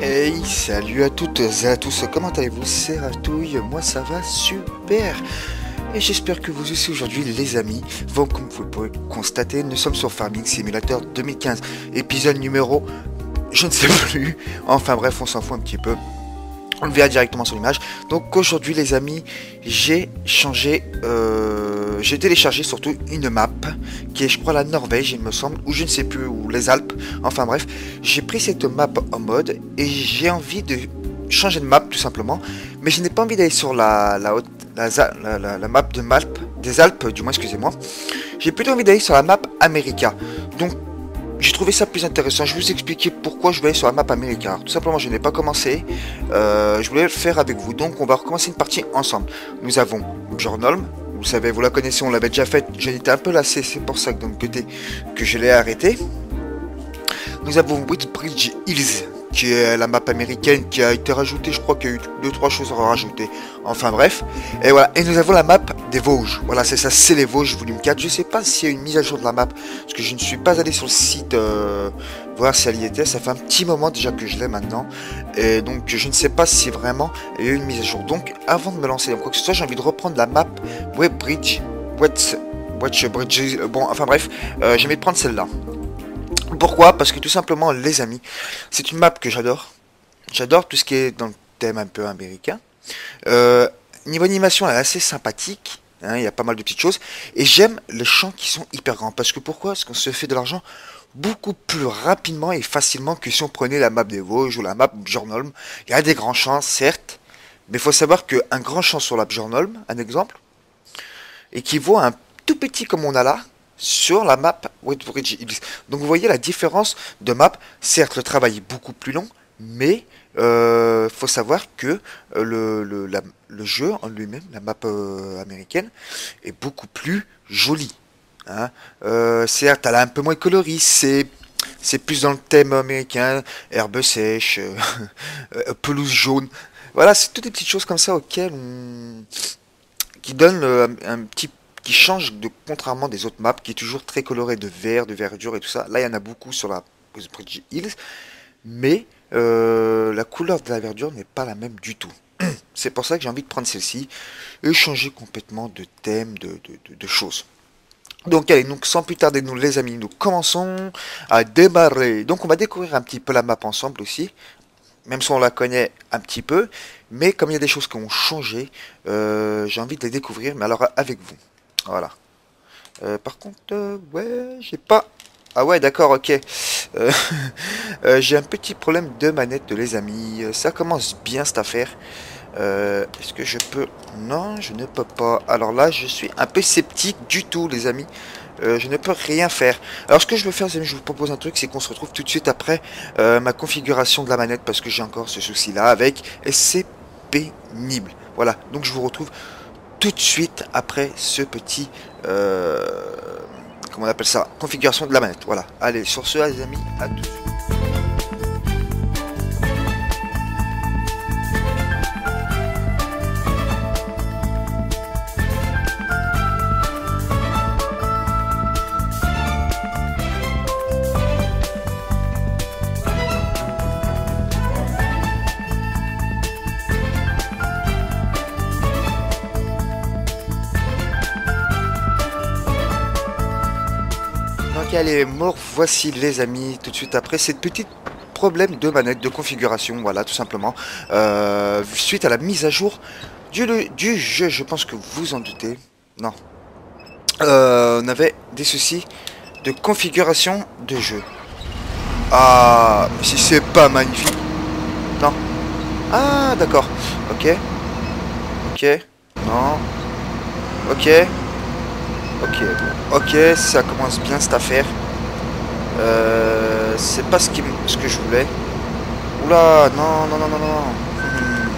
Hey, salut à toutes et à tous, comment allez-vous? C'est Ratouille, moi ça va super et j'espère que vous aussi aujourd'hui les amis. Bon, comme vous pouvez constater, nous sommes sur Farming Simulator 2015, épisode numéro, je ne sais plus. Enfin bref, on s'en fout un petit peu. On le verra directement sur l'image. Donc aujourd'hui les amis, j'ai changé, euh, j'ai téléchargé surtout une map qui est je crois la Norvège il me semble, ou je ne sais plus, ou les Alpes. Enfin bref, j'ai pris cette map en mode et j'ai envie de changer de map tout simplement. Mais je n'ai pas envie d'aller sur la, la, map de map des Alpes, du moins excusez-moi. J'ai plutôt envie d'aller sur la map America. Donc j'ai trouvé ça plus intéressant. Je vais vous expliquer pourquoi je vais aller sur la map America. tout simplement, je n'ai pas commencé. Euh, je voulais le faire avec vous. Donc, on va recommencer une partie ensemble. Nous avons Bjornholm. Vous savez, vous la connaissez, on l'avait déjà faite. J'en étais un peu lassé, c'est pour ça que côté que je l'ai arrêté. Nous avons Whitbridge Hills qui est la map américaine qui a été rajoutée, je crois qu'il y a eu deux trois choses à rajouter. Enfin bref, et voilà, et nous avons la map des Vosges. Voilà, c'est ça, c'est les Vosges volume 4. Je sais pas s'il y a une mise à jour de la map parce que je ne suis pas allé sur le site euh, voir si elle y était. Ça fait un petit moment déjà que je l'ai maintenant et donc je ne sais pas si vraiment il y a eu une mise à jour. Donc avant de me lancer dans quoi que ce soit, j'ai envie de reprendre la map Webbridge, Bridge, bon, enfin bref, euh, j'ai envie de prendre celle-là. Pourquoi? Parce que tout simplement, les amis, c'est une map que j'adore. J'adore tout ce qui est dans le thème un peu américain. Euh, niveau animation, elle est assez sympathique. Hein, il y a pas mal de petites choses. Et j'aime les champs qui sont hyper grands. Parce que pourquoi? Parce qu'on se fait de l'argent beaucoup plus rapidement et facilement que si on prenait la map des Vosges ou la map Bjornholm. Il y a des grands champs, certes. Mais il faut savoir qu'un grand champ sur la Bjornholm, un exemple, équivaut à un tout petit comme on a là, sur la map Whitbridge Hills. Donc vous voyez la différence de map. Certes, le travail est beaucoup plus long, mais euh, faut savoir que euh, le, jeu en lui-même, la map euh, américaine, est beaucoup plus jolie. Hein. Euh, certes, elle a un peu moins coloris, c'est plus dans le thème américain, herbe sèche, euh, pelouse jaune. Voilà, c'est toutes des petites choses comme ça auxquelles on... qui donnent change de contrairement des autres maps qui est toujours très coloré de vert, de verdure et tout ça. Là, il y en a beaucoup sur la Bridge Hills, mais euh, la couleur de la verdure n'est pas la même du tout. C'est pour ça que j'ai envie de prendre celle-ci et changer complètement de thème, de, de, choses. Donc allez, donc sans plus tarder, nous les amis, nous commençons à démarrer. Donc on va découvrir un petit peu la map ensemble aussi, même si on la connaît un petit peu. Mais comme il y a des choses qui ont changé, euh, j'ai envie de les découvrir, mais alors avec vous. Voilà. Euh, par contre, euh, ouais, j'ai pas... Ah ouais, d'accord, ok. J'ai un petit problème de manette, les amis. Ça commence bien, cette affaire. Est-ce que je peux... Non, je ne peux pas. Alors là, je suis un peu sceptique du tout, les amis. je ne peux rien faire. Alors ce que je veux faire, je vous propose un truc, c'est qu'on se retrouve tout de suite après ma configuration de la manette, parce que j'ai encore ce souci-là avec, et c'est pénible. Voilà, donc je vous retrouve tout de suite après ce petit euh, comment on appelle ça? Configuration de la manette voilà allez sur ce les amis à tout de suite elle est morte. Voici les amis, tout de suite après cette petite problème de manette, de configuration, voilà, tout simplement. Euh, suite à la mise à jour du, du jeu, je pense que vous en doutez. Non. Euh, on avait des soucis de configuration de jeu. Ah, si c'est pas magnifique. Non. Ah, d'accord. Ok. Ok. Non. Ok. Ok, ok, ça commence bien cette affaire. Euh, c'est pas ce, que je voulais. Oula, non, non, non, non, non. Hmm.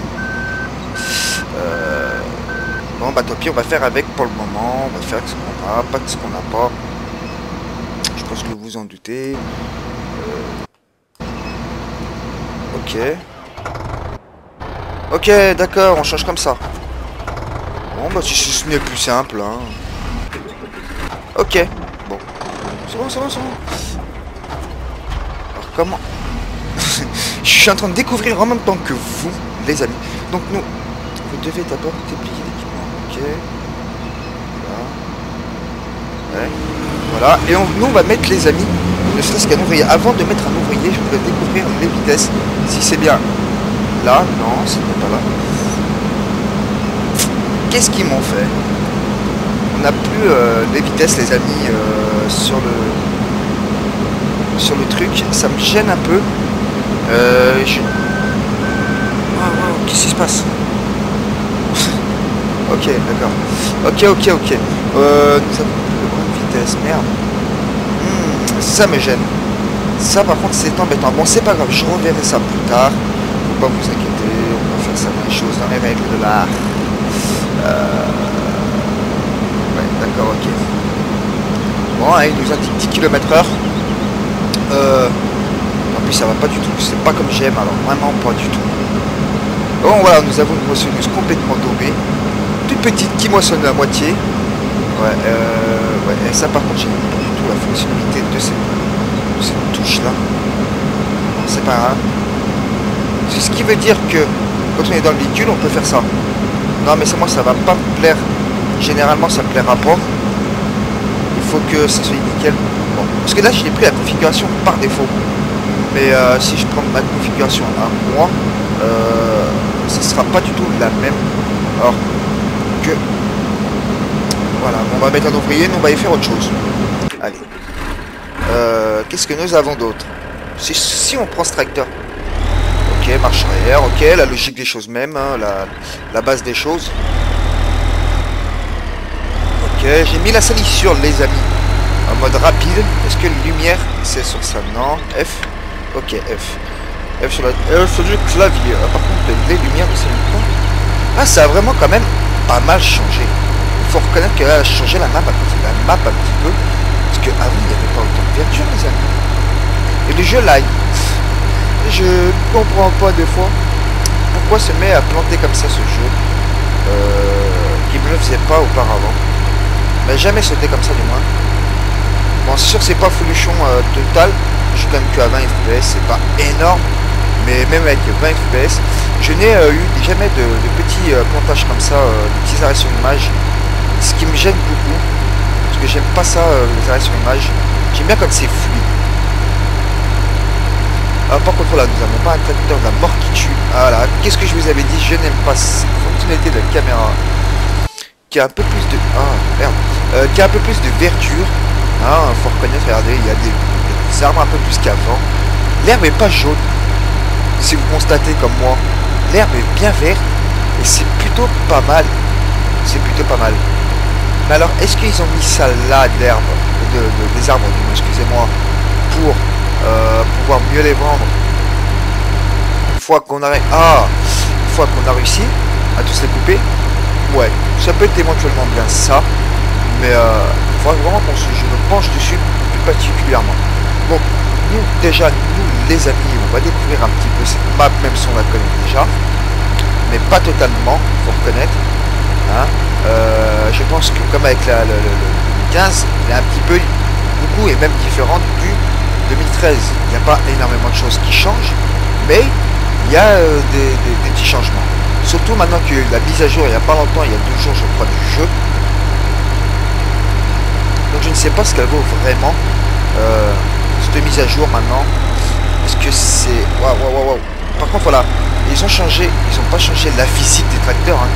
Euh, bon, bah tant pis, on va faire avec pour le moment. On va faire ce qu'on a, pas ce qu'on n'a pas. Je pense que vous en doutez. Euh, ok. Ok, d'accord, on change comme ça. Bon, bah si ce plus simple, hein. Ok. C'est bon, c'est bon, c'est bon. Alors comment Je suis en train de découvrir en même temps que vous, les amis. Donc nous, vous devez d'abord déplier l'équipement. Ok. Voilà. Ouais. Voilà. Et on, nous, on va mettre les amis, ne serait-ce qu'un ouvrier. Avant de mettre un ouvrier, je voudrais découvrir les vitesses. Si c'est bien là, non, ce n'est pas là. Qu'est-ce qu'ils m'ont fait? On n'a plus euh, les vitesses, les amis, euh, sur le sur le truc. Ça me gêne un peu. Euh. Oh, oh, Qu'est-ce qui se passe? Ok, d'accord. Ok, ok, ok. Euh, nous avons bras de vitesse, merde. Hmm, ça me gêne. Ça, par contre, c'est embêtant. Bon, c'est pas grave, je reverrai ça plus tard. Faut pas vous inquiéter, on va faire ça les choses dans les règles de l'art. Euh... Ok. Bon, il nous indique 10 km heure. Euh... En plus, ça va pas du tout. C'est pas comme j'aime, alors vraiment pas du tout. Bon, voilà, nous avons une moissonneuse complètement tombée. Toute petite qui moissonne à moitié. Ouais, euh... Ouais, et ça, par contre, j'aime pas du tout la fonctionnalité de cette, de touche-là. C'est pas grave. C'est ce qui veut dire que quand on est dans le véhicule, on peut faire ça. Non, mais c'est moi, ça va pas me plaire. Généralement, ça me plaira pas. Il faut que ça soit nickel. Bon. Parce que là, j'ai pris la configuration par défaut. Mais euh, si je prends ma configuration à moi, euh, ce sera pas du tout la même. Alors que... Voilà, on va mettre un ouvrier, nous on va y faire autre chose. Allez. Euh, Qu'est-ce que nous avons d'autre? Si, on prend ce tracteur, Ok, marche arrière, ok, la logique des choses même, hein, la, base des choses. J'ai mis la salissure les amis, en mode rapide. Est-ce que lumière, c'est sur ça Non, F. Ok, F. F sur, la, F sur le clavier. Ah, par contre, les lumières s'allument pas. Ah, ça a vraiment quand même pas mal changé. Il faut reconnaître qu'elle a changé la map, un petit peu. Parce qu'avant, il n'y avait pas autant de verdure, les amis. Et le jeu live je comprends pas des fois pourquoi se met à planter comme ça ce jeu euh, qui ne le faisait pas auparavant. Mais jamais sauté comme ça du moins. Bon c'est sûr c'est pas folichon euh, total, je suis quand même que à 20 fps, c'est pas énorme, mais même avec 20 fps, je n'ai euh, eu jamais de, petits euh, comme ça, euh, de petits arrêts sur image, ce qui me gêne beaucoup, parce que j'aime pas ça, les arrêts sur image, j'aime bien quand c'est fluide. Ah, par contre là nous n'avons pas un tracteur de la mort qui tue. Voilà, qu'est-ce que je vous avais dit? Je n'aime pas cette fonctionnalité de la caméra qui a un peu plus de. Ah merde euh, Qui a un peu plus de verdure. Hein, faut reconnaître, regardez, il y a des, arbres un peu plus qu'avant. L'herbe est pas jaune. Si vous constatez comme moi, l'herbe est bien verte et c'est plutôt pas mal. C'est plutôt pas mal. Mais alors, est-ce qu'ils ont mis ça là, l'herbe, de, de, des arbres, excusez-moi, pour euh, pouvoir mieux les vendre? Une fois qu'on a ah une fois qu'on a réussi à tous les couper ouais ça peut être éventuellement bien ça mais euh, vraiment qu'on se je me penche dessus plus particulièrement donc nous déjà nous les amis on va découvrir un petit peu cette map même si on la connaît déjà mais pas totalement faut reconnaître hein. euh, je pense que comme avec la, le, le, le 15 elle est un petit peu beaucoup et même différente du 2013, il n'y a pas énormément de choses qui changent, mais il y a euh, des, des, petits changements. Surtout maintenant que la mise à jour, il n'y a pas longtemps, il y a deux jours je crois du jeu. Donc je ne sais pas ce qu'elle vaut vraiment, euh, cette mise à jour maintenant. Parce que c'est... Waouh, waouh, waouh. Par contre voilà, ils ont changé, ils n'ont pas changé la physique des tracteurs. Hein.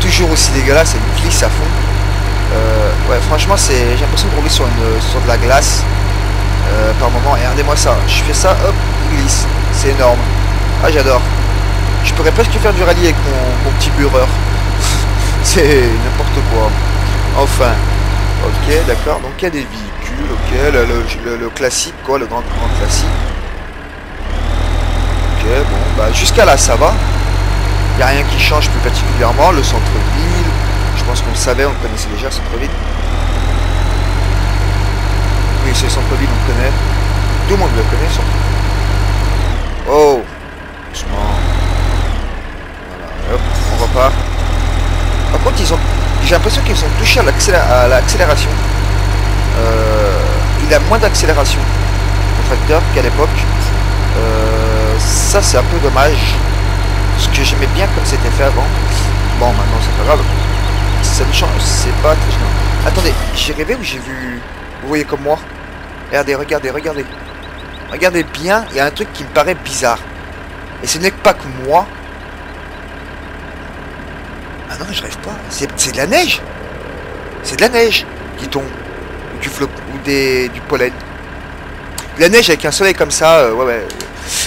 Toujours aussi dégueulasse, elle glisse à fond. Euh, ouais, franchement, c'est j'ai l'impression de rouler sur, une, sur de la glace. Euh, par moment. Et regardez-moi ça. Je fais ça, hop, il glisse. C'est énorme. Ah, j'adore. Je pourrais presque faire du rallye avec mon, mon petit bureur. C'est n'importe quoi. Enfin. Ok, d'accord. Donc il y a des véhicules. Ok, le, le, le, le classique, quoi, le grand, grand classique. Ok, bon, bah jusqu'à là, ça va. Il n'y a rien qui change plus particulièrement. Le centre-ville, je pense qu'on le savait, on le connaissait déjà, le centre-ville. Oui, c'est centre-ville, on le connaît. Tout le monde le connaît, Oh Doucement. Voilà, hop, on repart. Par contre, ils ont... J'ai l'impression qu'ils ont touché à l'accélération. Euh... Il il a moins d'accélération, le tracteur, qu'à l'époque. Euh, ça, c'est un peu dommage. Ce que j'aimais bien comme c'était fait avant. Bon, maintenant, c'est pas grave. Ça ne change, c'est pas très gênant. Attendez, j'ai rêvé ou j'ai vu... Vous voyez comme moi? Regardez, regardez, regardez. Regardez bien, il y a un truc qui me paraît bizarre. Et ce n'est pas que moi. Ah non, je rêve pas. C'est de la neige. C'est de la neige qui tombe. Ou du ou des, du pollen. De la neige avec un soleil comme ça, euh, ouais, ouais.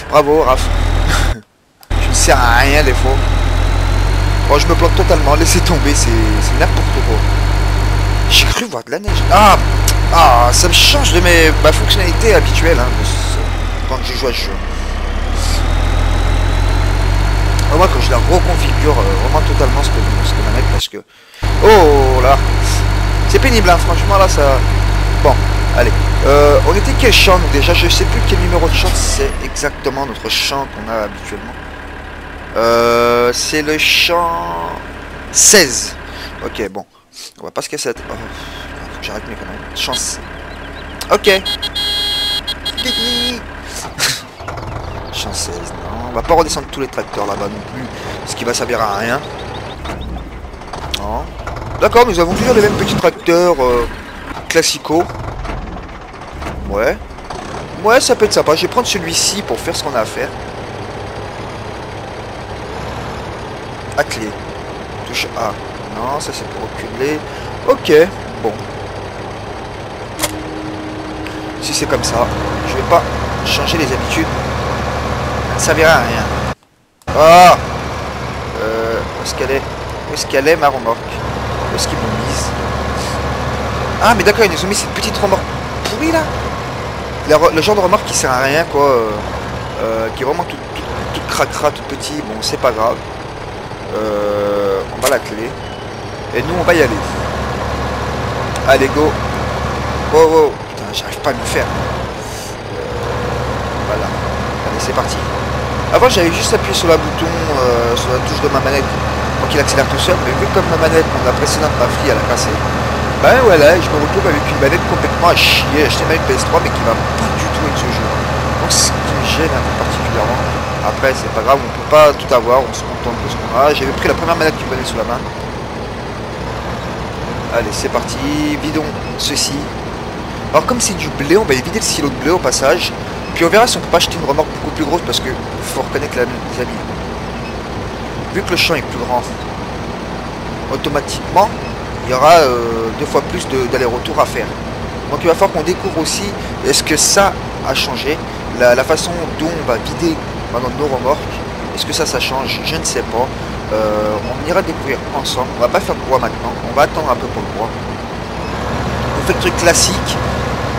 Bravo, Raph. je ne sers à rien des fois. Bon, je me plante totalement. Laissez tomber, c'est n'importe quoi. J'ai cru voir de la neige. Ah, ah, ça me change de mes, ma fonctionnalité habituelle hein, quand je joue à ce jeu. Moi, quand je la reconfigure euh, vraiment totalement ce cette manette parce que... Oh là C'est pénible, hein, franchement, là, ça... Bon, allez. Euh, on était quel champ déjà? Je sais plus quel numéro de champ c'est exactement notre champ qu'on a habituellement. Euh, c'est le champ 16. Ok, bon. On va pas se casser. Oh, faut. Chance. Ok. Champ 16, non. On va pas redescendre tous les tracteurs là-bas non plus. Ce qui va servir à rien. D'accord, nous avons toujours les mêmes petits tracteurs euh, classicaux. Ouais. Ouais, ça peut être sympa. Je vais prendre celui-ci pour faire ce qu'on a à faire. clé Touche A. Non, ça c'est pour reculer. Ok, bon. Si c'est comme ça, je vais pas changer les habitudes. Ça servira à rien. Ah euh, Où est-ce qu'elle est Où est-ce qu'elle est ma remorque Où est-ce qu'ils m'ont mise Ah mais d'accord, ils nous ont mis cette petite remorque pourrie là le, genre de remorque qui sert à rien quoi. Euh, euh, qui est vraiment tout, tout, cracra, tout petit. Bon, c'est pas grave. On va la clé. Et nous, on va y aller. Allez, go. Oh, oh. Putain, j'arrive pas à me faire. Voilà. Allez, c'est parti. Avant, j'avais juste appuyé sur la bouton, euh, sur la touche de ma manette pour qu'il accélère tout seul. Mais vu comme ma manette, la précédente, ma fille, elle a cassé. Ben voilà, je me retrouve avec une manette complètement à chier. Acheté ma PS3, mais qui va pas du tout avec ce jeu. Donc, ce qui me gêne un peu particulièrement. Après, c'est pas grave, on peut pas tout avoir, on se contente de ce qu'on a. J'avais pris la première manette qui me sous la main. Allez, c'est parti. Vidons ceci. Alors, comme c'est du blé, on va éviter le silo de blé au passage. Puis on verra si on peut pas acheter une remorque plus grosse parce que faut reconnaître la, les. Vu que le champ est plus grand, automatiquement, il y aura euh, deux fois plus d'aller-retour à faire. Donc il va falloir qu'on découvre aussi est-ce que ça a changé, la, façon dont on va vider maintenant nos remorques. Est-ce que ça, ça change? Je ne sais pas. Euh, on ira découvrir ensemble. On va pas faire le bois maintenant. On va attendre un peu pour le bois. On fait le truc classique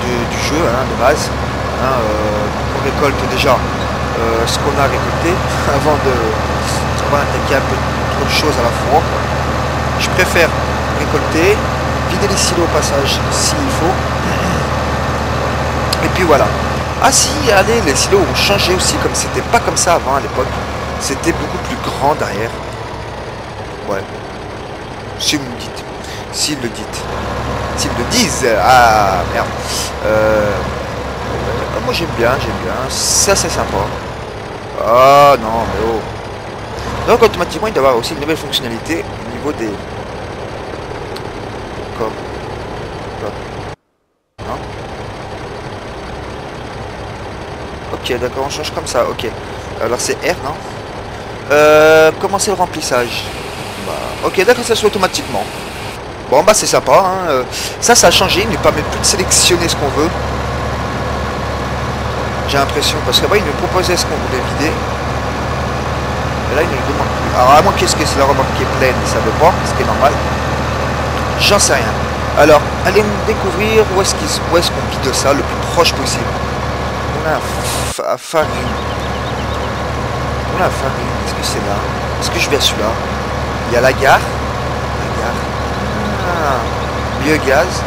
du, jeu, hein, de base. Hein, euh, on récolte déjà euh, ce qu'on a récolté avant de attaquer un peu trop de choses à la fois. Je préfère récolter, vider les silos au passage s'il faut. Et puis voilà. Ah si, allez, les silos ont changé aussi, comme c'était pas comme ça avant à l'époque. C'était beaucoup plus grand derrière. Ouais. Si vous me dites. S'ils le dites. S'ils le disent. Ah, merde. Euh, moi j'aime bien, j'aime bien. Ça c'est sympa. Ah non, mais oh. Donc automatiquement il doit avoir aussi une nouvelle fonctionnalité au niveau des... Comme Ok, d'accord, on change comme ça, ok. Alors c'est R, non? Euh, Commencer le remplissage? Bah, ok, d'accord, ça se fait automatiquement. Bon, bah c'est sympa. Hein. Euh, ça, ça a changé. Il ne permet plus de sélectionner ce qu'on veut. J'ai l'impression. Parce qu'avant, il nous proposait ce qu'on voulait vider. Et là, il nous demande plus. Alors, à moins qu'est-ce que c'est la remorque qui est pleine, ne savait pas, ce qui est normal. J'en sais rien. Alors, allez découvrir où est-ce qu'on est vide ça le plus proche possible a farine. On a farine. Est-ce que c'est là? Est-ce que je vais à celui-là? Il y a la gare. La gare. Ah, biogaz.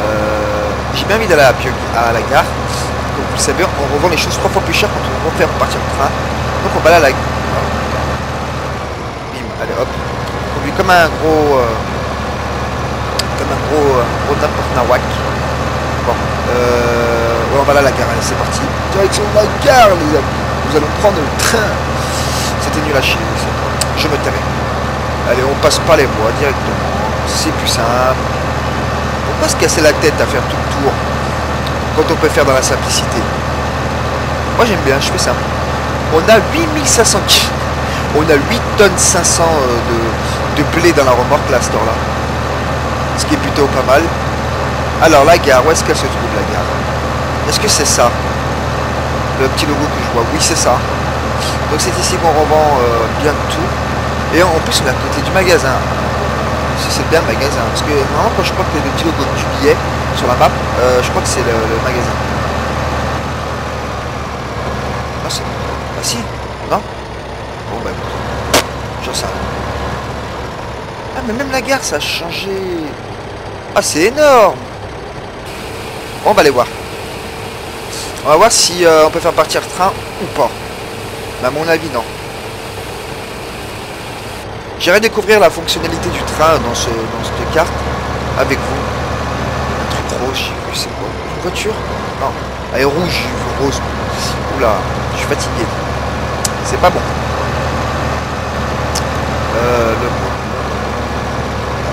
Euh, j'ai bien envie d'aller à, à, la gare. On revend les choses trois fois plus cher quand on refait repartir le train. Donc on va aller à la. Bim, allez hop. On conduit comme un gros... Euh, comme un gros, euh, gros n'importe nawak. Bon. Euh, voilà la gare, c'est parti. Direction la gare les amis. Nous allons prendre le train. C'était nul à chier. Je me tairai. Allez, on passe pas les bois directement. C'est plus simple. Pourquoi se casser la tête à faire tout le tour quand on peut faire dans la simplicité Moi j'aime bien, je fais ça. On a 8500 On a 8 tonnes 500 euh, de, de blé dans la remorque là, ce là Ce qui est plutôt pas mal. Alors la gare, où est-ce qu'elle se trouve la gare? Est-ce que c'est ça? Le petit logo que je vois, oui c'est ça. Donc c'est ici qu'on revend euh, bien tout. Et en plus on est à côté du magasin. Si c'est bien magasin. Parce que normalement quand je que le petit logo du billet sur la map, euh, je crois que c'est le, magasin. Ah. Ah si Non Bon bah j'en sais Ah mais même la gare ça a changé. Ah c'est énorme Bon on va aller voir. On va voir si euh, on peut faire partir train ou pas. Mais à mon avis non. J'irai découvrir la fonctionnalité du train dans, ce, dans cette carte avec vous. Un truc rouge, j'ai vu c'est quoi Une voiture Non. Elle est rouge, rose. Oula, je suis fatigué. C'est pas bon. Euh, le...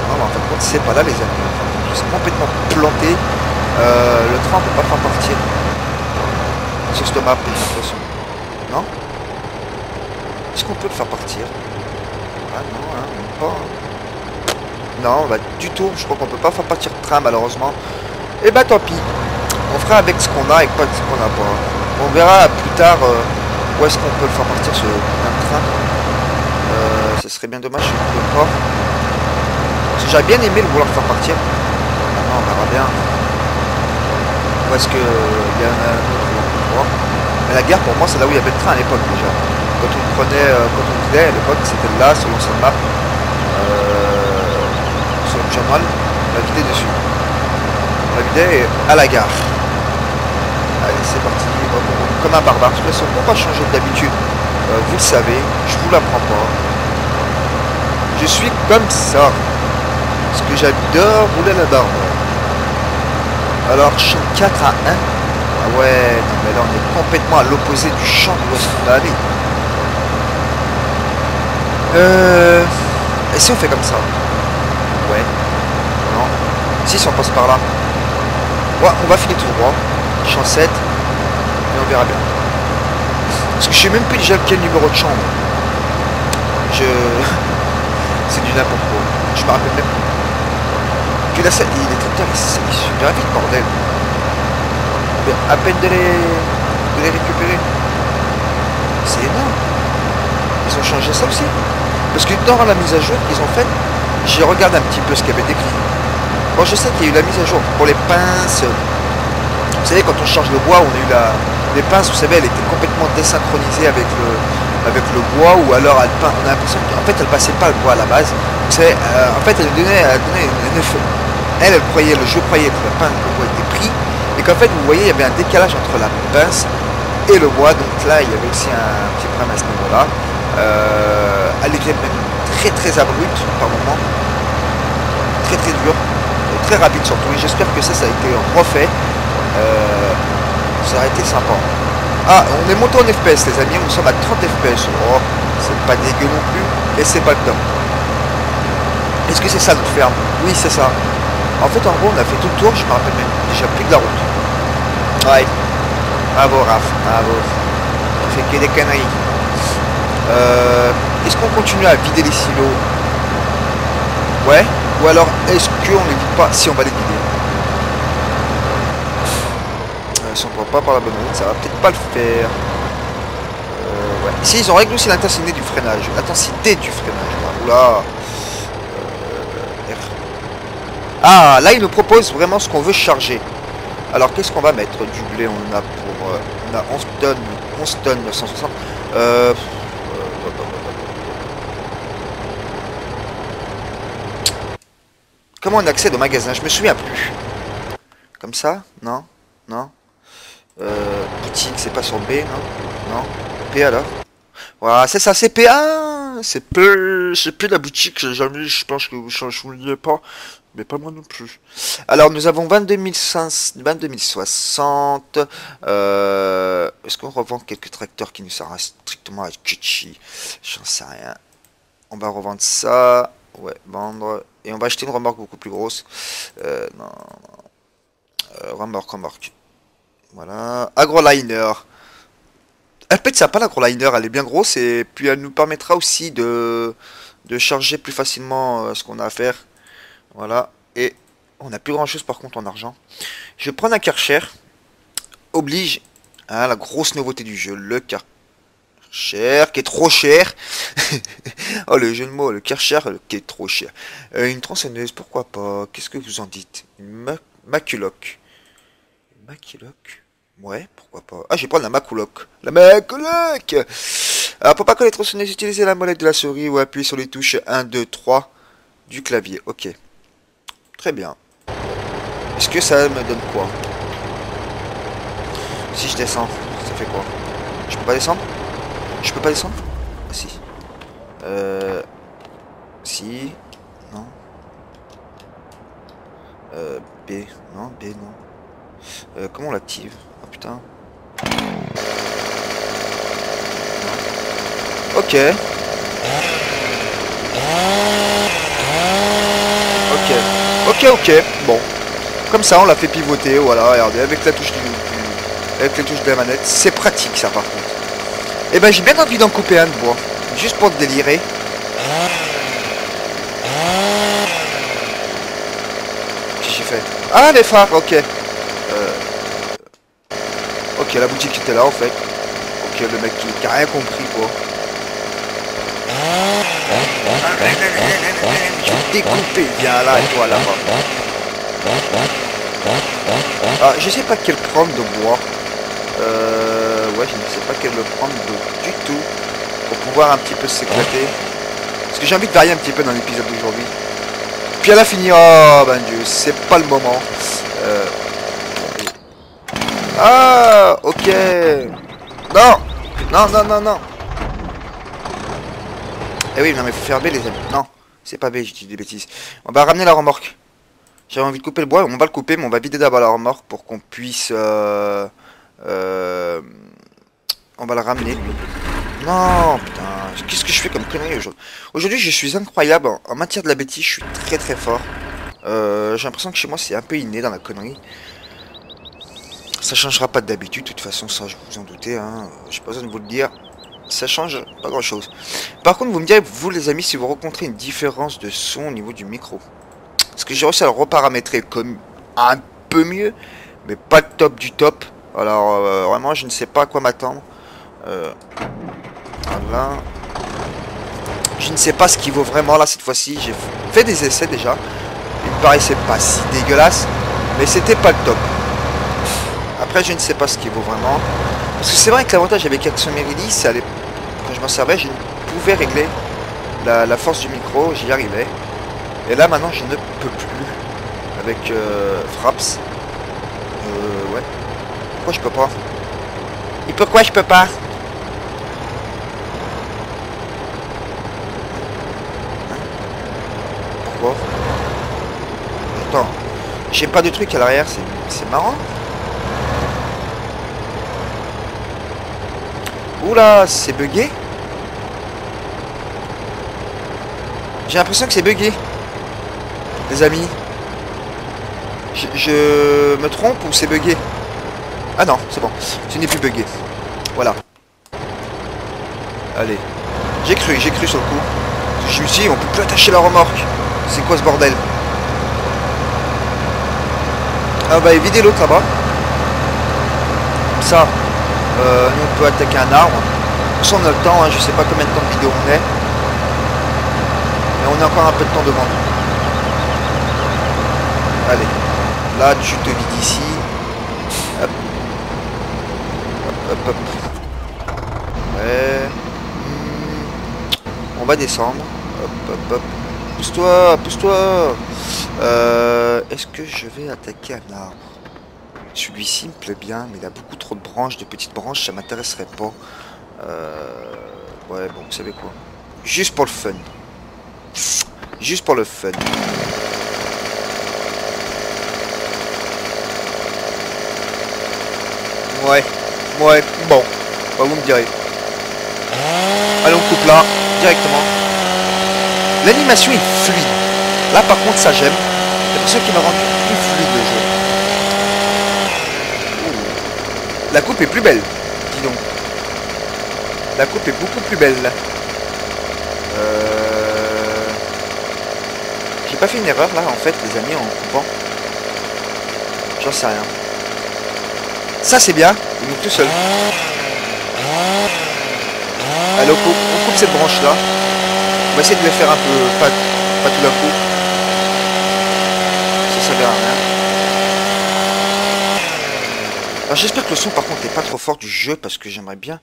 Non, en c'est pas là, les amis. Je suis complètement planté. Euh, le train, peut pas faire partir. Sur cette map, j'ai l'impression. Non? Est-ce qu'on peut le faire partir? Ah non, hein, pas. Non, bah du tout. Je crois qu'on peut pas faire partir le train, malheureusement. Et eh bah tant pis. On fera avec ce qu'on a et pas ce qu'on a pas. On verra plus tard euh, où est-ce qu'on peut le faire partir ce train. Euh, ce serait bien dommage si on peut pas. J'aurais bien aimé le vouloir faire partir. Maintenant, on verra bien. Où est-ce qu'il y a un autre Mais la gare, pour moi, c'est là où il y avait le train à l'époque déjà. Quand on prenait, euh, quand on disait à l'époque, c'était là, sur l'ancienne map. Euh, sur le journal, on la dessus. On la à la gare. C'est parti. Comme un barbare. De toute façon, on va changer d'habitude. Euh, vous le savez, je vous l'apprends pas. Je suis comme ça. Parce que j'adore rouler la barbe. Alors, champ 4 à 1. Ah ouais, non mais là on est complètement à l'opposé du champ va aller. Euh... Et si on fait comme ça? Ouais. Non. Si, si on passe par là. Ouais, on va finir tout droit. Champ 7. Bien. Parce que je sais même plus déjà quel numéro de chambre. Je... C'est du n'importe quoi. Je me rappelle même plus. Là, ça, il est très il super vite, bordel. À peine de les, de les récupérer. C'est énorme. Ils ont changé ça aussi. Parce que dans la mise à jour qu'ils ont faite, j'ai regardé un petit peu ce qu'il y avait décrit. Bon, je sais qu'il y a eu la mise à jour pour les pinces. Vous savez, quand on change le bois, on a eu la... Les pinces, vous savez, elle était complètement désynchronisée avec le, avec le bois, ou alors elle, on a l'impression qu'en fait, elle passait pas le bois à la base. Savez, euh, en fait, elle donnait, elle donnait une, elle, elle croyait, le jeu croyait que la pince, le bois était pris, et qu'en fait, vous voyez, il y avait un décalage entre la pince et le bois. Donc là, il y avait aussi un petit problème à ce niveau-là. Euh, elle était même très très abrupte par moment, très très dur, très rapide surtout. Et j'espère que ça, ça a été refait. Euh, ça aurait été sympa. Ah, on est monté en FPS, les amis. Nous sommes à 30 FPS. C'est pas dégueu non plus, et c'est pas le top. Est-ce que c'est ça notre ferme? Oui, c'est ça. En fait, en gros, on a fait tout le tour, je me rappelle même déjà plus de la route. Ouais. Bravo, Raph. Bravo. Tu fais que des conneries. Euh, est-ce qu'on continue à vider les silos? Ouais. Ou alors, est-ce qu'on ne vide pas si on va les vider euh, Si on ne prend pas par la bonne route, ça va peut-être pas le faire. Euh. Si, ils ont réglé aussi l'intensité du freinage. L'intensité du freinage. Oula. Ah, là, il nous propose vraiment ce qu'on veut charger. Alors, qu'est-ce qu'on va mettre Du blé, on a pour... Euh, on a 11 tonnes, 11 tonnes 960. Euh, comment on accède au magasin? Je me souviens plus. Comme ça? Non? Non? Euh, Boutique, c'est pas sur B, non? Non? P alors? Voilà, c'est ça, c'est P. Ah C'est plus... C'est plus la boutique, jamais, je pense que vous ne pas. Mais pas moi non plus. Alors, nous avons 22 060. Euh, Est-ce qu'on revend quelques tracteurs qui nous servent strictement à Chichi J'en sais rien. On va revendre ça. Ouais, vendre. Et on va acheter une remorque beaucoup plus grosse. Euh, non. Euh, remorque, remorque. Voilà. Agroliner. Elle peut être sympa l'agro-liner, elle est bien grosse et puis elle nous permettra aussi de, de charger plus facilement euh, ce qu'on a à faire. Voilà. Et on n'a plus grand chose par contre en argent. Je vais prendre un Karcher. Oblige. Hein, la grosse nouveauté du jeu. Le Karcher qui est trop cher. oh le jeu de mots. Le Karcher qui est trop cher. Euh, une tronçonneuse, pourquoi pas? Qu'est-ce que vous en dites? Une Maculoc. Maculoc Ouais, pourquoi pas. Ah, je vais prendre la Maculoc. La Maculoc Alors, pour pas les tronçonneuses, utilisez la molette de la souris ou appuyer sur les touches 1, 2, 3 du clavier. Ok. Très bien. Est-ce que ça me donne quoi? Si je descends, ça fait quoi? Je peux pas descendre? Je peux pas descendre? Ah si. Euh... Si. Non. Euh... B. Non, B, non. Euh, comment on l'active Oh putain. Ok. Ok. Ok, ok, bon. Comme ça, on l'a fait pivoter, voilà, regardez, avec la touche du... avec les touches de la manette. C'est pratique, ça, par contre. Eh ben, j'ai bien envie d'en couper un de bois. Juste pour te délirer. Qu'est-ce que j'ai fait? Ah, les phares, ok. La boutique était là, en fait. Le mec qui, qui a rien compris, quoi. Je découper, viens là toi là-bas. Ah, je sais pas quel prendre de bois. Euh, ouais, je ne sais pas quel le prendre du tout. Pour pouvoir un petit peu s'éclater. Parce que j'ai envie de varier un petit peu dans l'épisode d'aujourd'hui. Puis elle a fini. Oh ben dieu, c'est pas le moment. Euh... Ah, ok. Non, non, non, non, non. Eh oui, non mais faut faire B les amis. Non, c'est pas B, j'ai dit des bêtises. On va ramener la remorque. J'avais envie de couper le bois, on va le couper, mais on va vider d'abord la remorque pour qu'on puisse... Euh, euh, on va la ramener. Non, putain, qu'est-ce que je fais comme connerie aujourd'hui? Aujourd'hui, je suis incroyable. En matière de la bêtise, je suis très très fort. Euh, j'ai l'impression que chez moi, c'est un peu inné dans la connerie. Ça changera pas d'habitude, de toute façon, ça, je vous en doutez. Hein. J'ai pas besoin de vous le dire ça change pas grand chose. Par contre, vous me direz, vous les amis, si vous rencontrez une différence de son au niveau du micro. Parce que j'ai réussi à le reparamétrer comme un peu mieux, mais pas le top du top. Alors, euh, vraiment, je ne sais pas à quoi m'attendre. Euh. Je ne sais pas ce qui vaut vraiment là cette fois-ci. J'ai fait des essais déjà. Il me paraissait pas si dégueulasse, mais c'était pas le top. Après, je ne sais pas ce qui vaut vraiment. Parce que c'est vrai que l'avantage avec Action Meridi, c'est quand je m'en servais, je pouvais régler la, force du micro, j'y arrivais. Et là maintenant je ne peux plus avec euh, Fraps. Euh, ouais. Pourquoi je peux pas? Et pourquoi je peux pas? Pourquoi? Attends. J'ai pas de truc à l'arrière, c'est marrant. Oula, c'est bugué J'ai l'impression que c'est bugué. Les amis. Je, me trompe ou c'est bugué Ah non, c'est bon. Ce n'est plus bugué. Voilà. Allez. J'ai cru, j'ai cru sur le coup. Je me suis dit, on peut plus attacher la remorque. C'est quoi ce bordel? Ah bah évitez l'autre là-bas. Ça, euh, nous, on peut attaquer un arbre. De on a le temps, hein, je sais pas combien de temps de vidéo on est. Mais on a encore un peu de temps devant nous. Allez. Là, tu te vides ici. Hop. Hop, hop, hop. Ouais. Hmm. On va descendre. Hop, hop, hop. Pousse-toi, pousse-toi. Euh, Est-ce que je vais attaquer un arbre? Celui-ci me plaît bien, mais il a beaucoup trop de branches, de petites branches, ça m'intéresserait pas. Euh... Ouais, bon, vous savez quoi? Juste pour le fun. Juste pour le fun. Ouais, ouais, bon. Bah, vous me direz. Allez, on coupe là, directement. L'animation est fluide. Là, par contre, ça j'aime. C'est pour ça qu'il m'a rendu plus fluide le jeu. La coupe est plus belle, dis donc. La coupe est beaucoup plus belle. Euh... J'ai pas fait une erreur là en fait les amis en coupant. J'en sais rien. Ça c'est bien, il move tout seul. Allez on coupe, on cette branche là. On va essayer de les faire un peu, pas tout d'un coup. Ça servira à rien. Alors j'espère que le son par contre n'est pas trop fort du jeu parce que j'aimerais bien.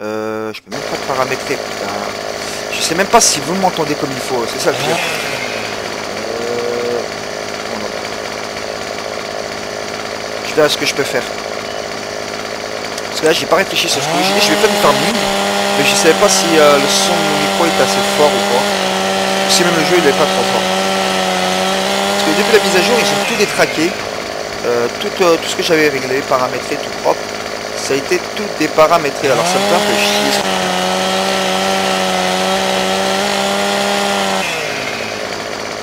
Euh, je peux même pas paramétrer. putain. Je sais même pas si vous m'entendez comme il faut, c'est ça le pire. Euh. Je verrai ce que je peux faire. Parce que là j'ai pas réfléchi sur ce que j'ai dit, je vais faire du farming. Mais je savais pas si euh, le son de mon micro est assez fort ou. Ou si même le jeu il est pas trop fort. Parce que depuis la mise à jour ils ont tout détraqué. Euh, tout, euh, tout ce que j'avais réglé, paramétré, tout propre, ça a été tout déparamétré. Alors ça me fait un peu chier.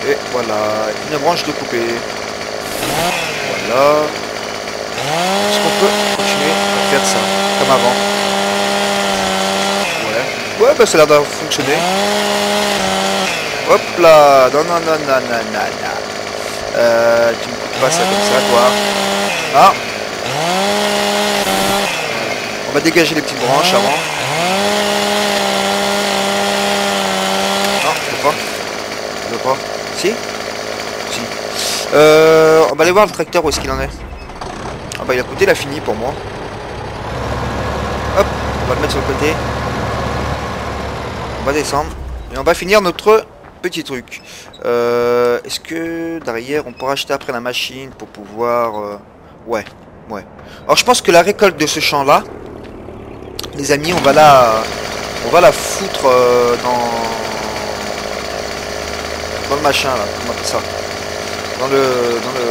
Et voilà, une branche de coupé. Voilà. Est-ce qu'on peut continuer à faire ça, comme avant? Ouais. Bah ça a l'air d'avoir fonctionné. Hop là Non, non, non, non, non, non, non. Euh, tu me Ah On va dégager les petites branches avant. Non, je pas. Je pas. Si Si. Euh, on va aller voir le tracteur où est-ce qu'il en est. Ah bah il a coûté, il a fini pour moi. Hop, on va le mettre sur le côté. On va descendre. Et on va finir notre petit truc. Euh, Est-ce que derrière on pourra acheter après la machine pour pouvoir... euh, Ouais, ouais. Alors je pense que la récolte de ce champ là, les amis, on va la... On va la foutre euh, dans... Dans le machin là, comment on appelle ça? Dans le... Dans le...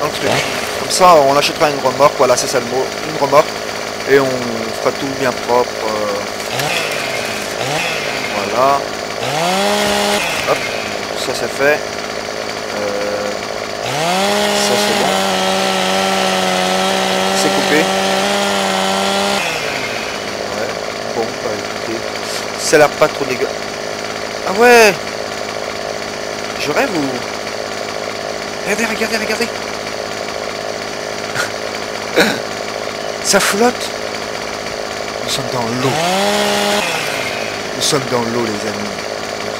Dans le truc. Comme ça on achètera une remorque, voilà c'est ça le mot, une remorque. Et on fera tout bien propre. Ça c'est fait. Euh, Ça c'est bon. C'est coupé. Bon, bah écoutez. Ça a pas trop dégueu. Ah ouais Je rêve ou... Regardez, regardez, regardez Ça flotte Nous sommes dans l'eau. Sommes dans l'eau, les amis.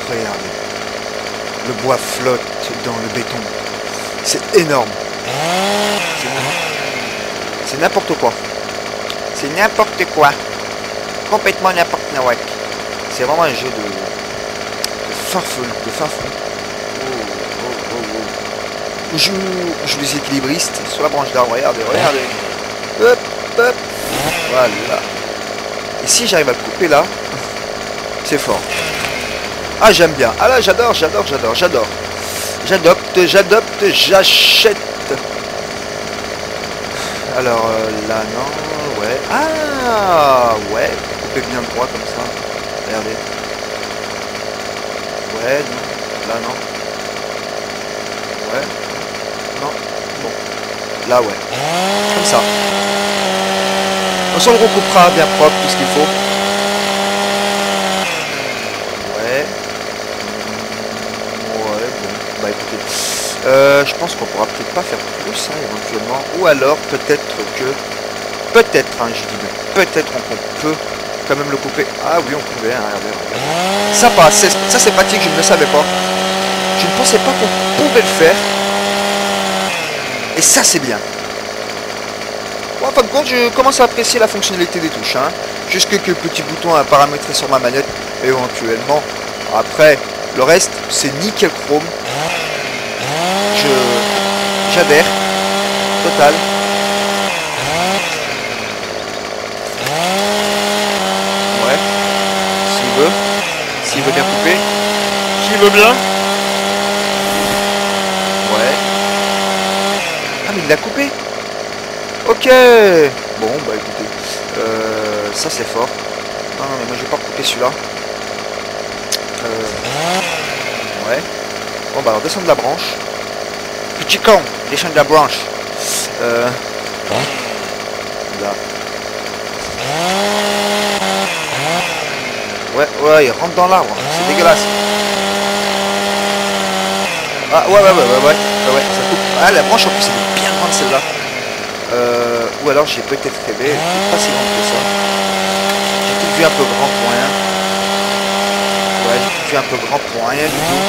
Regardez. Le bois flotte dans le béton. C'est énorme. C'est- n'importe quoi. C'est n'importe quoi. Complètement n'importe quoi. C'est vraiment un jeu de, de fou. De fou. Oh, oh, oh, oh. Joue, équilibristes sur la branche d'arbre. Regardez, regardez. Hop, hop. Voilà. Et si j'arrive à couper là, c'est fort. Ah, j'aime bien. Ah là, j'adore, j'adore, j'adore, j'adore. J'adopte, j'adopte, j'achète. Alors euh, là, non, ouais. Ah, ouais. Coupez bien droit comme ça. Regardez. Ouais, non. Là, non. Ouais. Non. Bon. Là, ouais. Comme ça. On le recoupera bien propre, tout ce qu'il faut. Ouais. Mm, Ouais, bon. Bah écoutez. Euh, je pense qu'on pourra peut-être pas faire plus, hein, éventuellement. Ou alors, peut-être que... Peut-être, hein, je dis bien. Peut-être qu'on peut quand même le couper. Ah oui, on pouvait, hein. Ça passe, ça c'est pratique, je ne le savais pas. Je ne pensais pas qu'on pouvait le faire. Et ça c'est bien. Bon, en fin de compte, je commence à apprécier la fonctionnalité des touches. Hein. Juste quelques petits à paramétrer sur ma manette, éventuellement. Après, le reste, c'est nickel chrome. J'adhère. Total. Ouais. S'il veut. S'il veut bien couper. S'il veut bien. Ouais. Ah mais il l'a coupé Ok Bon, bah écoutez, euh, ça c'est fort. Non, non, mais moi je vais pas couper celui-là. Euh, ouais. Bon, bah alors descendre de la branche. Petit con, descendre de la branche. Euh, là. Ouais, ouais, il rentre dans l'arbre. C'est dégueulasse. Ah, ouais, ouais, ouais, ouais, ouais, ouais, ouais, ça coupe. Ah, la branche en plus, elle est bien grande celle-là. Euh, ou alors j'ai peut-être rêvé, pas si grande que ça. J'ai tout vu un peu grand pour rien. Ouais, j'ai tout vu un peu grand pour rien du tout.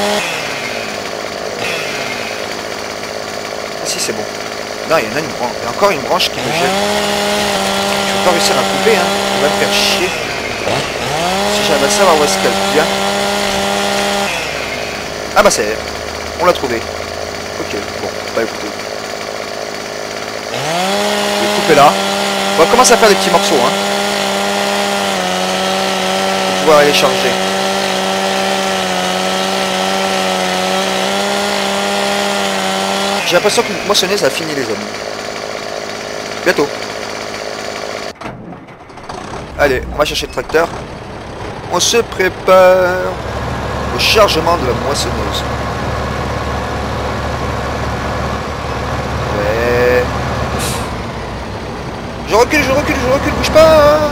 Ah si, bon. Non, il y en a une branche. Il y a encore une branche qui me jette. Je vais pas réussir à couper, hein. On va me faire chier. Si j'arrive à savoir où est-ce qu'elle vient? Ah bah c'est on l'a trouvé. Ok, bon, bah écoutez. Je vais couper là. On va commencer à faire des petits morceaux, hein. Pour pouvoir aller charger. J'ai l'impression que moissonneuse a fini les amis. Bientôt. Allez, on va chercher le tracteur. On se prépare au chargement de la moissonneuse. Ouais. Je recule, je recule, je recule, bouge pas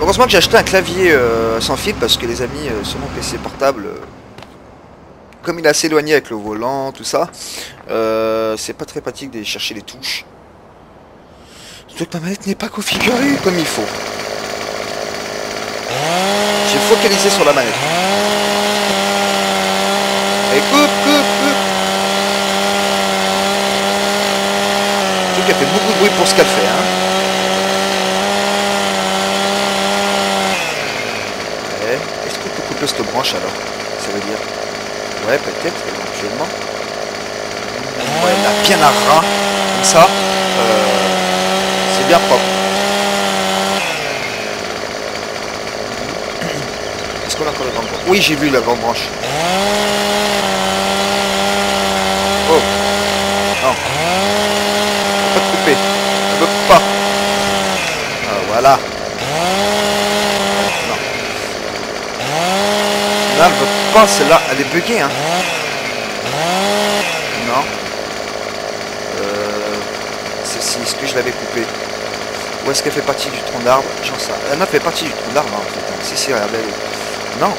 Heureusement que j'ai acheté un clavier euh, sans fil parce que les amis, euh, sur mon PC portable, euh, comme il est assez éloigné avec le volant, tout ça, euh, c'est pas très pratique d'aller chercher les touches. Surtout que ma manette n'est pas configurée comme il faut. J'ai focalisé sur la manette. Et coupe, coupe, coupe. Le truc a fait beaucoup de bruit pour ce qu'elle fait, hein. Est-ce qu'on peut couper cette branche alors Ça veut dire? Peut-être, éventuellement. Ouais, bien un ras, comme ça. Euh, c'est bien propre. Est-ce qu'on a encore la grande branche Oui, j'ai vu la grande branche. Oh. Non. On peut pas te couper. On peut pas. Ah, voilà. Non. Là, elle veut pas, celle-là, elle est buggée, hein. Non. Euh, celle-ci, est-ce que je l'avais coupée? Ou est-ce qu'elle fait partie du tronc d'arbre? J'en sais Elle n'a fait partie du tronc d'arbre, hein, en fait. hein. Si, si, regardez. elle est- Non.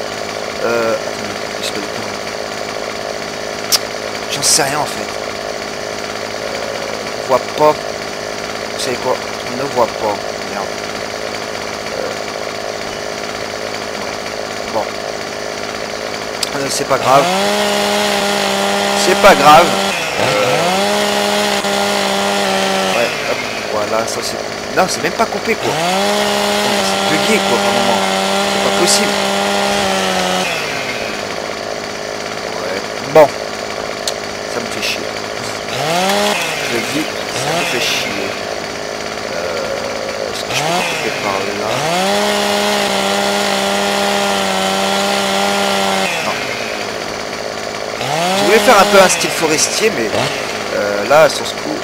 Euh, attendez, je. J'en sais rien, en fait. On voit pas. Vous savez quoi? On ne voit pas. Merde. Euh, Bon. Euh, c'est pas grave. C'est pas grave. Euh, Ouais, hop, voilà, ça c'est... Non, c'est même pas coupé quoi. C'est bugué quoi par moment. C'est pas possible. Ouais. Bon. Ça me fait chier. Je le dis, ça me fait chier. Euh, Est-ce que je peux pas couper par là Non. Je voulais faire un peu un style forestier, mais euh, là, sur ce coup...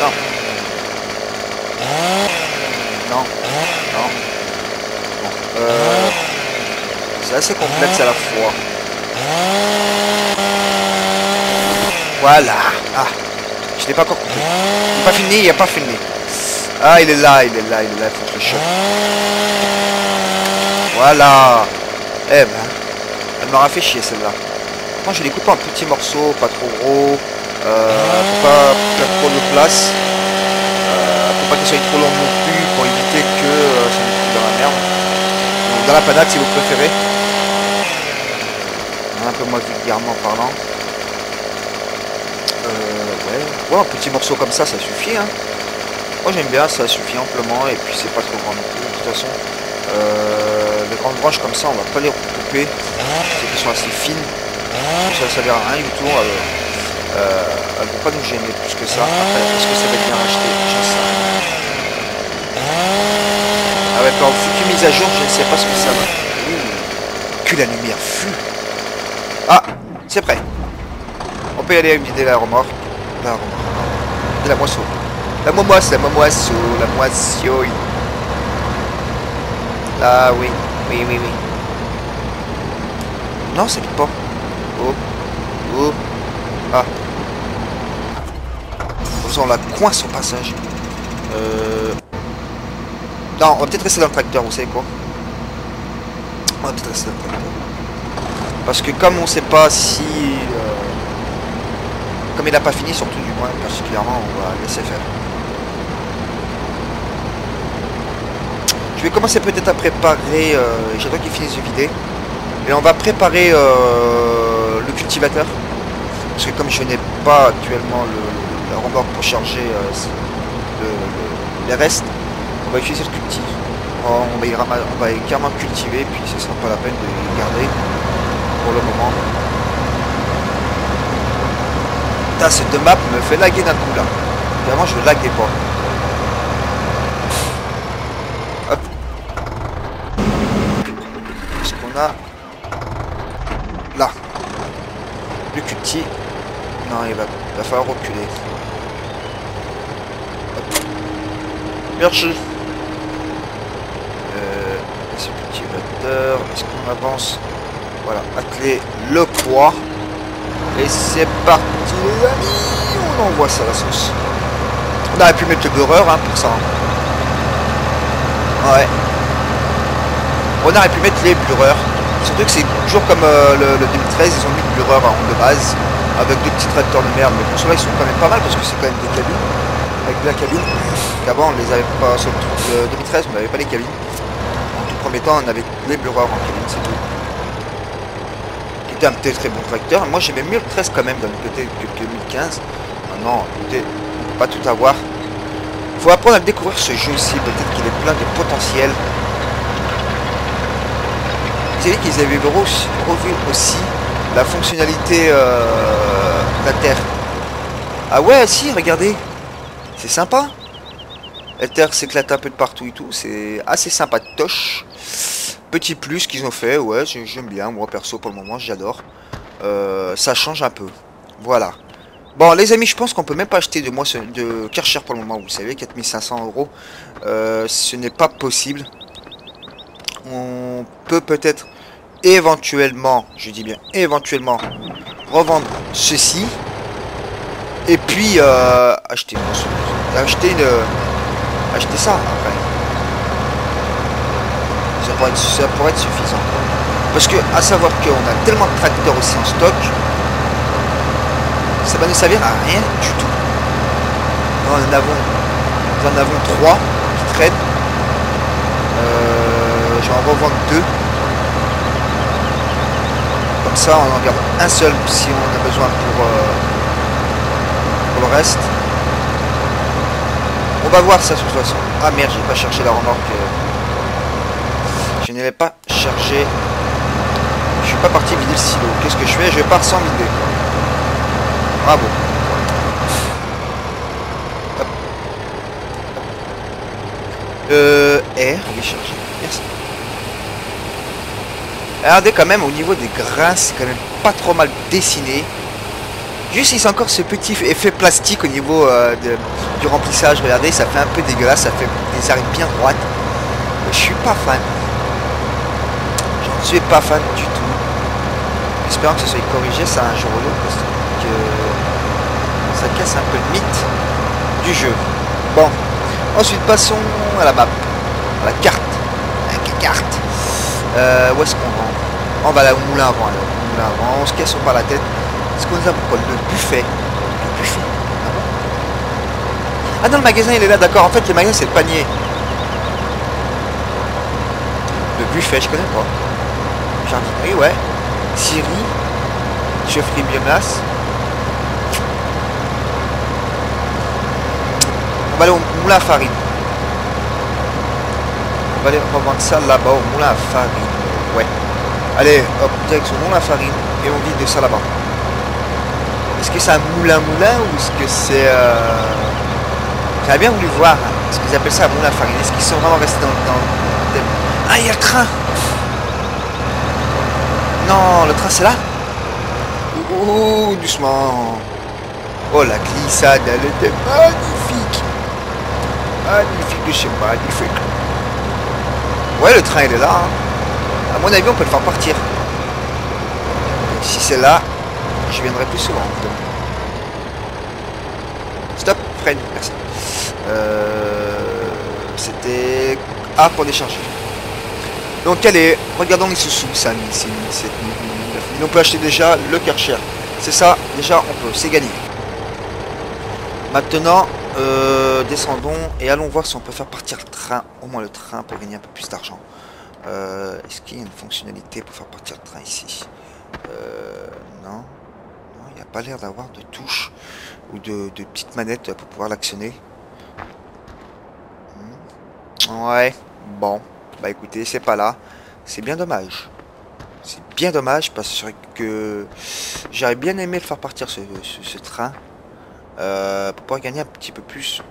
Non. Non. Non. Bon. Euh, C'est assez complexe à la fois. Voilà. Ah. Je l'ai pas encore coupé. Il n'est pas fini, il n'est pas fini. Ah, il est là, il est là, il est là, il faut que je le chope. Voilà. Eh ben, elle m'aura fait chier celle-là. Moi, je les coupe en petits morceaux, pas trop gros, euh, pour pas perdre trop de place, euh, pour pas qu'ils soient trop longs non plus, pour éviter que euh, ça foute dans la merde. Dans la panade, si vous préférez. Un peu moins vulgairement parlant. Ouais. un petit morceau comme ça, ça suffit. Hein. Moi j'aime bien, ça suffit amplement et puis c'est pas trop grand non plus. De toute façon, les grandes branches comme ça, on va pas les recouper. C'est qu'elles sont assez fines. Ça ne servira à rien du tout. Euh, euh, vont pas nous gêner plus que ça. Après, est-ce que ça va être bien racheté sais rien. Ah ouais, future mise à jour, je ne sais pas ce que ça va. Que la lumière fut. Ah, c'est prêt. On peut y aller vider la remorque. la remorque. La moisseau. La moimoisse, la moimoisseau, la moisseau. Ah oui, oui, oui, oui. Non, c'est pas. Oh, oh, ah. On la coince au passage. Euh... Non, on va peut-être rester dans le tracteur, vous savez quoi On va peut-être rester dans le tracteur. Parce que comme on sait pas si... Euh, comme il n'a pas fini, surtout du moins, particulièrement, on va laisser faire. Je vais commencer peut-être à préparer... Euh, J'attends qu'il finisse de vider. Et on va préparer euh, le cultivateur. Parce que comme je n'ai pas actuellement le, la remorque pour charger euh, les restes, on va utiliser le cultive. On va, y on va carrément cultiver, puis ce sera pas la peine de les garder pour le moment. Putain, cette map me fait laguer d'un coup là. Vraiment, je laguais pas. Hop. Qu'est-ce qu'on a Là. Le culti. Non, il va, va falloir reculer. Hop. Merci. Euh, ce cultivateur. Est-ce qu'on avance? Voilà, atteler le poids. Et c'est parti les amis On envoie ça la sauce. On aurait pu mettre le beurreur hein, pour ça. Ouais. On aurait pu mettre les blureurs. Surtout que c'est toujours comme euh, le, 2013, ils ont mis le blureur en de base. Avec deux petits tracteurs de merde. Mais pour cela ils sont quand même pas mal parce que c'est quand même des cabines. Avec de la cabine. Qu'avant on les avait pas sur le 2013, on n'avait pas les cabines. En tout premier temps on avait les blureurs en cabine, c'est tout un très très bon tracteur. Moi j'aimais mieux le 13 quand même d'un côté que le 2015. Maintenant, écoutez, on peut pas tout avoir. Faut apprendre à découvrir ce jeu aussi, peut-être qu'il est plein de potentiel. Vous savez qu'ils avaient revu aussi la fonctionnalité euh, la Terre. Ah ouais, si, regardez. C'est sympa. La Terre s'éclate un peu de partout et tout. C'est assez sympa de toche. Petit plus qu'ils ont fait, ouais, j'aime bien, moi perso pour le moment, j'adore. Euh, ça change un peu. Voilà. Bon, les amis, je pense qu'on peut même pas acheter de moi de Karcher pour le moment, vous savez, 4500 euros. Euh, ce n'est pas possible. On peut peut-être éventuellement, je dis bien éventuellement, revendre ceci. Et puis, euh, acheter, acheter, une, acheter ça après ça pourrait être, ça pourrait être suffisant. Parce que, à savoir qu'on a tellement de tracteurs aussi en stock, ça va ne servir à rien du tout. Nous en avons, nous en avons trois qui traînent. Euh, je vais en revendre deux. Comme ça, on en garde un seul si on a besoin pour, euh, pour le reste. On va voir ça de toute façon. Ah merde, j'ai pas cherché la remorque. Euh, je n'avais pas chargé. Je suis pas parti vider le silo. Qu'est-ce que je fais? Je pars sans vider. Bravo. Euh, R, il est chargé. Regardez quand même au niveau des grains, c'est quand même pas trop mal dessiné. Juste il encore ce petit effet plastique au niveau euh, du remplissage. Regardez, ça fait un peu dégueulasse, ça fait des arrêts bien droites. Je suis pas fan. Je suis pas fan du tout. Espérons que ça soit corrigé ça un jour ou l'autre parce que ça casse un peu le mythe du jeu. Bon, ensuite passons à la map, à la carte. La carte. Euh, où est-ce qu'on va On va là au moulin avant, alors. Au moulin avant, on se casse pas la tête. Ce qu'on a pourquoi le buffet. Le buffet. Ah, bon ah non, le magasin il est là, d'accord. En fait, le magasin c'est le panier. Le buffet, je connais pas. Jardinerie, ouais. Syrie. Chefferie biomasse. On va aller au moulin à farine. On va aller revendre ça là-bas au moulin à farine. Ouais. Allez, hop, direction moulin à farine. Et on vide de ça là-bas. Est-ce que c'est un moulin-moulin ou est-ce que c'est... Euh... J'aurais bien voulu voir ce qu'ils appellent ça moulin à farine. Est-ce qu'ils sont vraiment restés dans, dans... Ah, il y a le train non, le train c'est là Ouh, doucement. Oh, la glissade, elle était magnifique. Magnifique de chez magnifique. Ouais, le train, il est là. hein. À mon avis, on peut le faire partir. Si c'est là, je viendrai plus souvent. Stop, freine, merci. Euh, C'était A pour décharger. Donc allez, regardons les sous-sous, ça, On peut acheter déjà le Karcher. C'est ça, déjà on peut, c'est gagné. Maintenant, euh, descendons et allons voir si on peut faire partir le train, au moins le train pour gagner un peu plus d'argent. Euh, Est-ce qu'il y a une fonctionnalité pour faire partir le train ici? Euh, Non. Il n'y a pas l'air d'avoir de touches ou de, de petites manettes pour pouvoir l'actionner. Hmm. Ouais, bon. Bah écoutez, c'est pas là. C'est bien dommage. C'est bien dommage parce que j'aurais bien aimé le faire partir ce train euh, pour pouvoir gagner un petit peu plus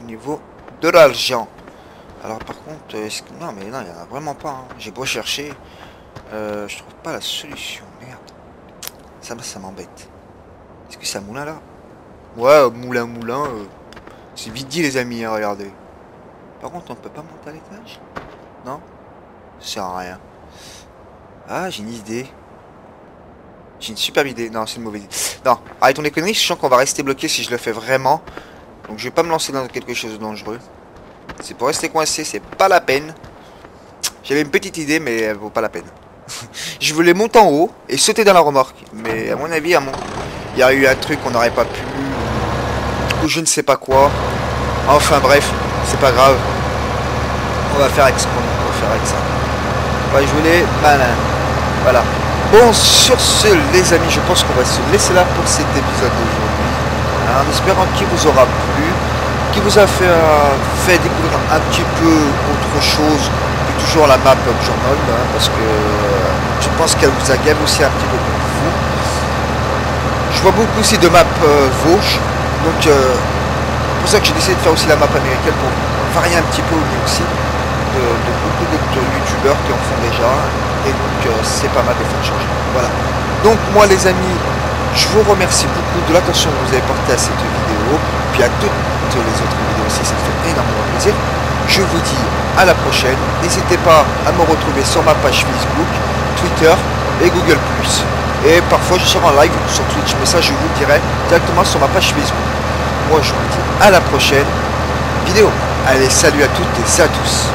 au niveau de l'argent. Alors par contre, que... non mais non, il n'y en a vraiment pas. hein. J'ai beau chercher, euh, je trouve pas la solution. Merde. Ça, ça m'embête. Est-ce que c'est un moulin là? Ouais, moulin, moulin. euh, C'est vite dit les amis, hein, regardez. Par contre, on peut pas monter à l'étage? Non? Ça sert à rien. Ah, j'ai une idée. J'ai une superbe idée. Non, c'est une mauvaise idée. Non, arrêtons les conneries, je sens qu'on va rester bloqué si je le fais vraiment. Donc je vais pas me lancer dans quelque chose de dangereux. C'est pour rester coincé, c'est pas la peine. J'avais une petite idée, mais elle vaut pas la peine. je voulais monter en haut et sauter dans la remorque. Mais à mon avis, il y a eu un truc qu'on n'aurait pas pu. Ou je ne sais pas quoi. Enfin bref, c'est pas grave. On va faire avec ce qu'on va faire avec ça. On va jouer les malins. Voilà. Bon, sur ce, les amis, je pense qu'on va se laisser là pour cet épisode d'aujourd'hui. En espérant qu'il vous aura plu, qu'il vous a fait, euh, fait découvrir un petit peu autre chose que toujours la map Journal, hein, parce que euh, je pense qu'elle vous a gavé aussi un petit peu pour vous. Je vois beaucoup aussi de maps euh, Vosges, donc euh, c'est pour ça que j'ai décidé de faire aussi la map américaine pour varier un petit peu aussi de, de beaucoup d'autres youtubeurs qui en font déjà et donc euh, c'est pas mal de faire changer. Voilà. Donc moi les amis, je vous remercie beaucoup de l'attention que vous avez portée à cette vidéo, puis à toutes les autres vidéos aussi, ça me fait énormément plaisir. Je vous dis à la prochaine. N'hésitez pas à me retrouver sur ma page Facebook, Twitter et Google+. Et parfois je serai en live sur Twitch, mais ça je vous dirai directement sur ma page Facebook. Moi je vous dis à la prochaine vidéo. Allez, salut à toutes et à tous.